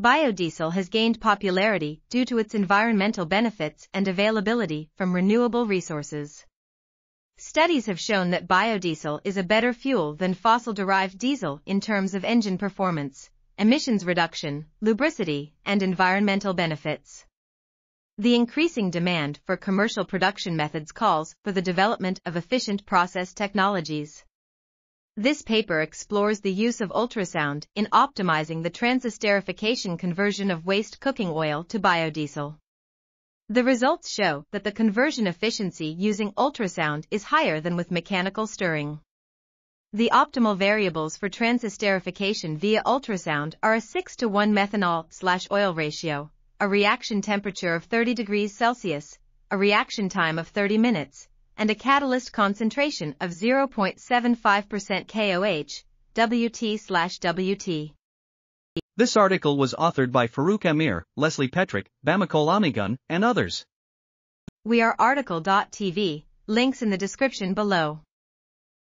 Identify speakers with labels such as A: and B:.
A: Biodiesel has gained popularity due to its environmental benefits and availability from renewable resources. Studies have shown that biodiesel is a better fuel than fossil-derived diesel in terms of engine performance, emissions reduction, lubricity, and environmental benefits. The increasing demand for commercial production methods calls for the development of efficient process technologies. This paper explores the use of ultrasound in optimizing the transesterification conversion of waste cooking oil to biodiesel. The results show that the conversion efficiency using ultrasound is higher than with mechanical stirring. The optimal variables for transesterification via ultrasound are a 6 to 1 methanol-oil ratio, a reaction temperature of 30 degrees Celsius, a reaction time of 30 minutes, and a catalyst concentration of 0.75% KOH, WT/WT.
B: This article was authored by Farouk Ameer, Leslie Petrik, Bamikole Amigun, and others.
A: We are RTCL.TV, links in the description below.